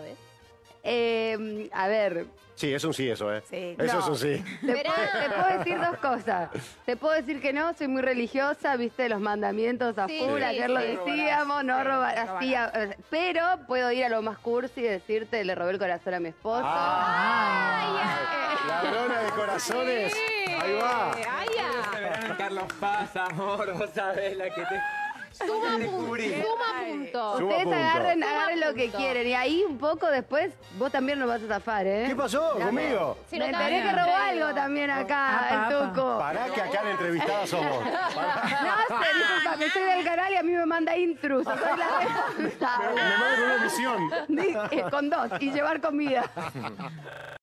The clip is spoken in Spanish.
vez? Eh, a ver, Sí, es un sí eso, ¿eh? Sí. Eso No. es un sí. te, puedo, te puedo decir dos cosas. Te puedo decir que no, soy muy religiosa, viste los mandamientos a Sí, full, sí, ayer lo sí. decíamos, no Sí, robar, no así, a- pero puedo ir a lo más cursi y decirte, le robé el corazón a mi esposo. Ah, Ladrona de corazones. Ahí va. ¡Ay, ya! Carlos Paz, amor, vos sabés la que te... Suma, punto, suma punto. Suma Ustedes punto. agarren, agarren lo que quieren y ahí un poco después vos también nos vas a zafar, ¿eh? ¿Qué pasó conmigo? Me no enteré te- que robó algo también acá, Apa, el tuco. Pará que acá en entrevistada somos. Pará. No sé, disculpa, que soy del canal y a mí me manda intruso. Soy la Me, me mandan una misión. Con dos y llevar comida.